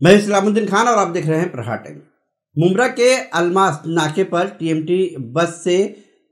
मैं इस्लामुद्दीन खान और आप देख रहे हैं प्रहार टाइम मुमरा के अलमास नाके पर टीएमटी बस से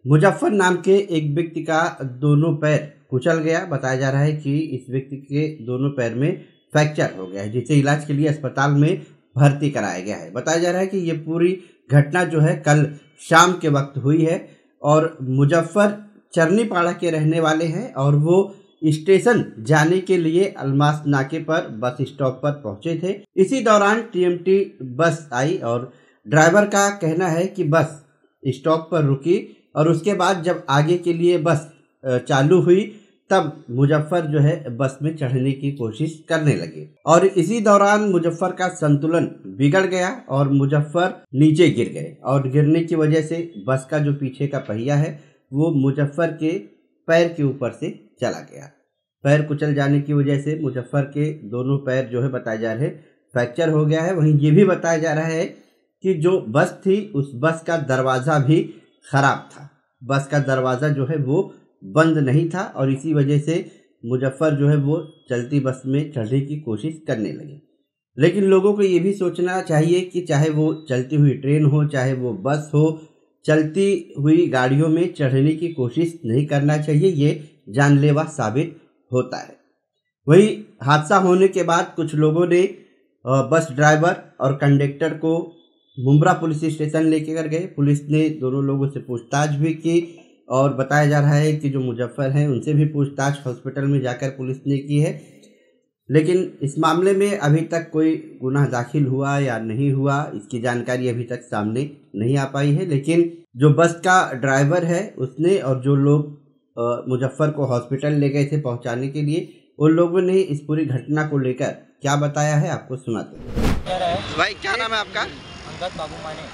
मुजफ्फर नाम के एक व्यक्ति का दोनों पैर कुचल गया। बताया जा रहा है कि इस व्यक्ति के दोनों पैर में फ्रैक्चर हो गया है, जिसे इलाज के लिए अस्पताल में भर्ती कराया गया है। बताया जा रहा है कि ये पूरी घटना जो है कल शाम के वक्त हुई है और मुजफ्फर चरनीपाड़ा के रहने वाले हैं और वो स्टेशन जाने के लिए अलमास नाके पर बस स्टॉप पर पहुँचे थे। इसी दौरान टीएमटी बस आई और ड्राइवर का कहना है कि बस स्टॉप पर रुकी और उसके बाद जब आगे के लिए बस चालू हुई, तब मुजफ्फर जो है बस में चढ़ने की कोशिश करने लगे। और इसी दौरान मुजफ्फर का संतुलन बिगड़ गया और मुजफ्फर नीचे गिर गए और गिरने की वजह से बस का जो पीछे का पहिया है, वो मुजफ्फर के पैर के ऊपर से चला गया। पैर कुचल जाने की वजह से मुजफ्फर के दोनों पैर जो है बताया जा रहे फ्रैक्चर हो गया है। वहीं ये भी बताया जा रहा है कि जो बस थी, उस बस का दरवाज़ा भी ख़राब था। बस का दरवाज़ा जो है वो बंद नहीं था और इसी वजह से मुजफ्फर जो है वो चलती बस में चढ़ने की कोशिश करने लगे। लेकिन लोगों को ये भी सोचना चाहिए कि चाहे वो चलती हुई ट्रेन हो, चाहे वो बस हो, चलती हुई गाड़ियों में चढ़ने की कोशिश नहीं करना चाहिए, ये जानलेवा साबित होता है। वही हादसा होने के बाद कुछ लोगों ने बस ड्राइवर और कंडक्टर को मुमरा पुलिस स्टेशन लेके कर गए। पुलिस ने दोनों लोगों से पूछताछ भी की और बताया जा रहा है कि जो मुजफ्फर हैं, उनसे भी पूछताछ हॉस्पिटल में जाकर पुलिस ने की है। लेकिन इस मामले में अभी तक कोई गुनाह दाखिल हुआ या नहीं हुआ, इसकी जानकारी अभी तक सामने नहीं आ पाई है। लेकिन जो बस का ड्राइवर है, उसने और जो लोग मुजफ्फर को हॉस्पिटल ले गए थे पहुँचाने के लिए। उन लोगों ने इस पूरी घटना को लेकर क्या बताया है आपको सुना सुनाते भाई क्या नाम है आपका? अंगद बाबू माने।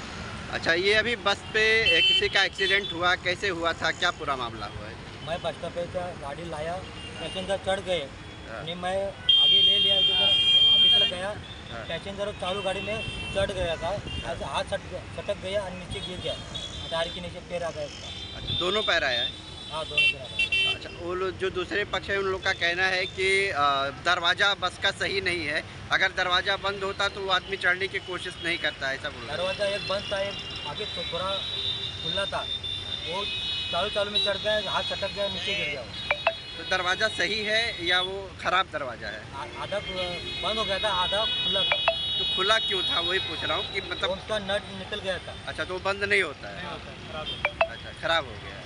अच्छा ये अभी बस पे किसी का एक्सीडेंट हुआ कैसे हुआ था क्या पूरा मामला हुआ है? मैं बस स्टॉप पे गाड़ी लाया पैसेंजर चढ़ गए। नहीं मैं आगे ले लिया इधर आगे चला गया। हाँ। पैसेंजर चालू गाड़ी में चढ़ गया था। हाथ सट सटक गया और नीचे गिर गया। गाड़ी के नीचे पैर आ गया। अच्छा दोनों पैर आया है हाँ? अच्छा वो लोग जो दूसरे पक्ष है उन लोग का कहना है कि दरवाज़ा बस का सही नहीं है। अगर दरवाज़ा बंद होता तो वो आदमी चढ़ने की कोशिश नहीं करता ऐसा बोल है। दरवाज़ा एक बंद था एक आगे तो थोड़ा खुला था। वो चालू चालू में चढ़ गया हाथ सटक गया नीचे गिर गया तो दरवाज़ा सही है या वो ख़राब दरवाज़ा है? आधा बंद हो गया था आधा खुला था। तो खुला क्यों था? वही पूछ रहा हूँ कि मतलब उसका नट निकल गया था। अच्छा तो वो बंद नहीं होता नहीं है होता खराब हो। गया। अच्छा खराब हो गया।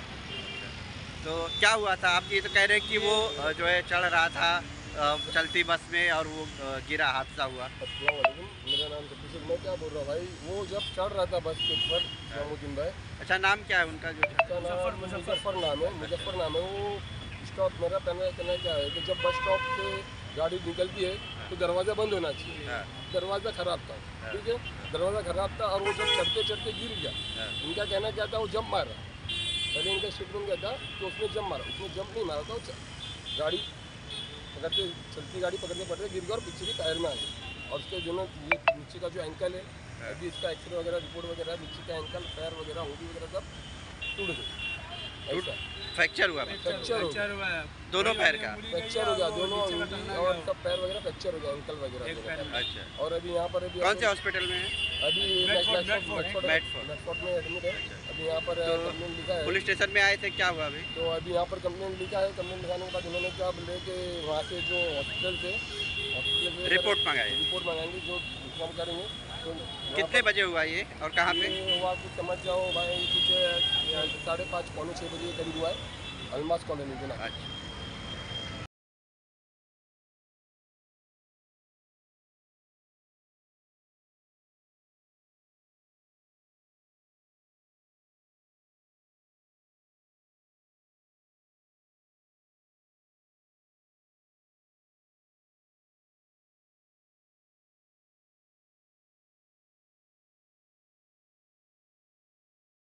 तो क्या हुआ था? आप ये तो कह रहे हैं कि वो जो है चढ़ रहा था चलती बस में और वो गिरा हादसा हुआ। मेरा नाम सतीश मैं क्या बोल रहा हूँ भाई? वो जब चढ़ रहा था बस के ऊपर भाई। अच्छा नाम क्या है उनका जो उसका नाम मुजफ्फर नाम है मुजफ्फर नाम है। वो स्टॉप मेरा कहना कहना क्या है कि जब बस स्टॉप से गाड़ी निकलती है तो दरवाज़ा बंद होना चाहिए। हाँ, दरवाज़ा ख़राब था ठीक है? दरवाज़ा ख़राब था और वो जब चढ़ते चढ़ते गिर गया। उनका कहना क्या था? वो जंप मारा। पहले इनका स्टेटमेंट क्या था तो उसने जंप मारा। उसने जंप नहीं मारा था गाड़ी पकड़ते चलती गाड़ी पकड़ने पड़ रही गिर गया और पीछे भी टायर में आ गई और उसके दोनों ये नीचे का जो एंकल है अभी इसका एक्सरे वगैरह रिपोर्ट वगैरह नीचे का एंकल पैर वगैरह होगी वगैरह सब टूट गई। ऐसा। फ्रैक्चर हुआ मतलब। फ्रैक्चर हो गया दोनों पैर का? फ्रैक्चर हो गया दोनों और सब पैर वगैरह फ्रैक्चर हो गया एंकल वगैरह अच्छा। और अभी यहाँ पर अभी कौन से हॉस्पिटल में है? अभी है। अभी यहाँ पर तो कंप्लेंट लिखा है। पुलिस स्टेशन में आए थे क्या हुआ अभी? तो अभी यहाँ पर कंप्लेंट लिखा है कंप्लेंट लिखाने के बाद उन्होंने क्या बोले कि वहाँ से जो हॉस्पिटल थे रिपोर्ट मंगाई। रिपोर्ट मंगाएँगे जो इन्फॉर्म करेंगे। तो कितने बजे हुआ ये और कहाँ पे? हुआ कुछ समझ जाओ भाई कुछ साढ़े पाँच पौने छः बजे करीब हुआ है। अलमास कॉलोनी के ना। अच्छा।